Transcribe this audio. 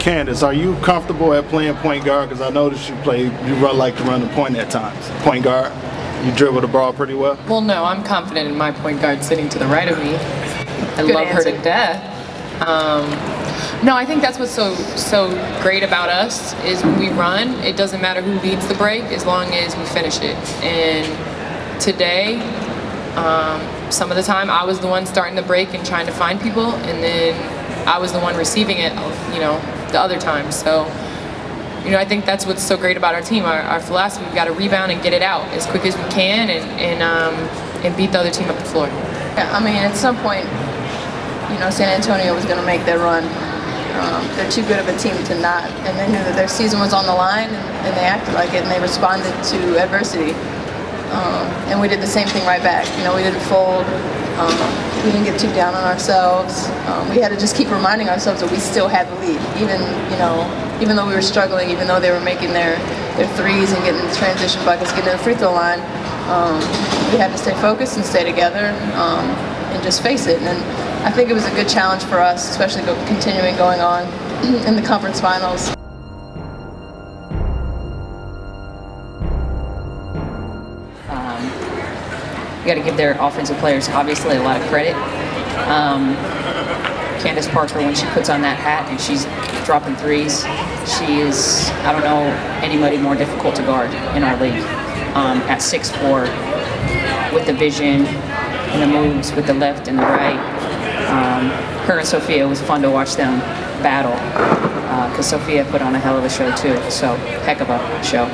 Candace, are you comfortable at playing point guard? Because I noticed you play, you run, like to run the point at times. Point guard, you dribble the ball pretty well. Well, no, I'm confident in my point guard sitting to the right of me. I Good love her to death. Um, no, I think that's what's so so great about us is when we run. It doesn't matter who leads the break as long as we finish it. And today, um, some of the time I was the one starting the break and trying to find people, and then I was the one receiving it. You know, the other times. So. You know, I think that's what's so great about our team. Our, our philosophy, we've got to rebound and get it out as quick as we can and, and, um, and beat the other team up the floor. Yeah, I mean, at some point, you know, San Antonio was going to make their run. Um, they're too good of a team to not, and they knew that their season was on the line, and, and they acted like it, and they responded to adversity. Um, and we did the same thing right back. You know, we didn't fold. Um, we didn't get too down on ourselves. Um, we had to just keep reminding ourselves that we still had the lead, even you know, even though we were struggling, even though they were making their their threes and getting the transition buckets, getting to the free throw line. Um, we had to stay focused and stay together um, and just face it. And I think it was a good challenge for us, especially go, continuing going on in the conference finals. Got to give their offensive players obviously a lot of credit. Um, Candace Parker, when she puts on that hat and she's dropping threes, she is, I don't know anybody more difficult to guard in our league. Um, at 6'4", with the vision and the moves with the left and the right. Um, her and Sophia, was fun to watch them battle because Sophia put on a hell of a show too. So, heck of a show.